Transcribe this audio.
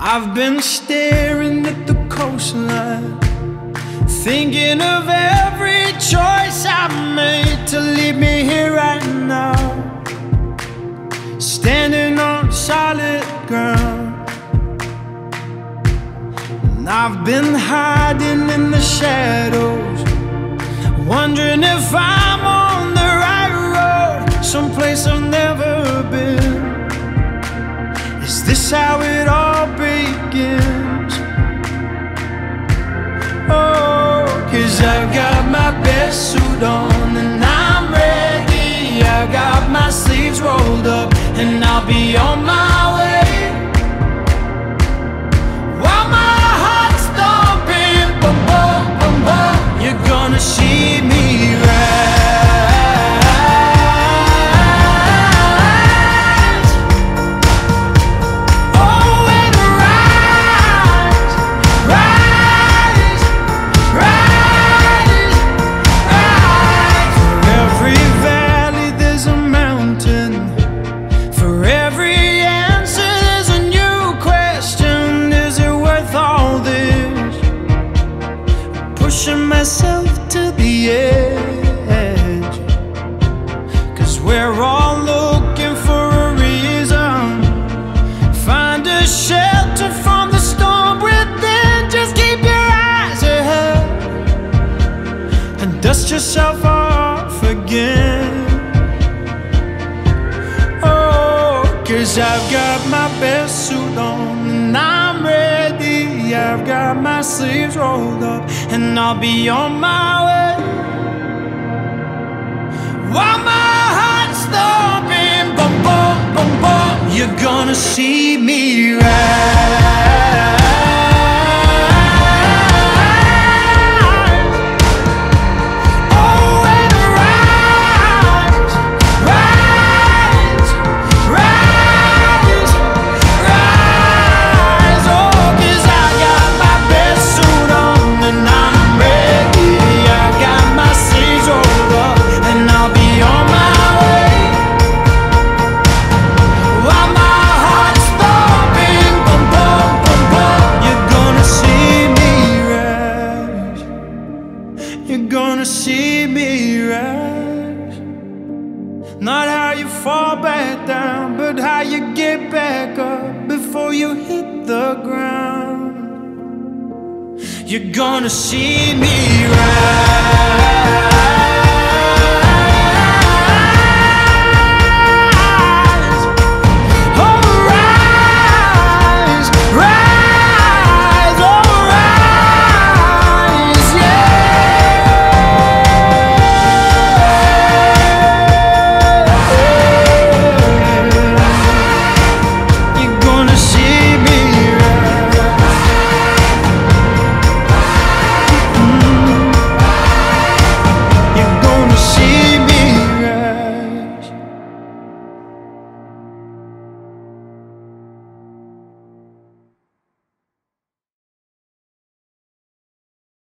I've been staring at the coastline, thinking of every choice I've made to leave me here right now, standing on solid ground. And I've been hiding in the shadows, wondering if I'm on suit on and I'm ready. I got my sleeves rolled up and I'll be on my Pushing myself to the edge. Cause we're all looking for a reason. Find a shelter from the storm within. Just keep your eyes ahead and dust yourself off again. Oh, cause I've got my best suit on got my sleeves rolled up and I'll be on my way. While my heart's thumping, bum bum bum bum, you're gonna see me Not how you fall back down, but how you get back up before you hit the ground. You're gonna see me rise.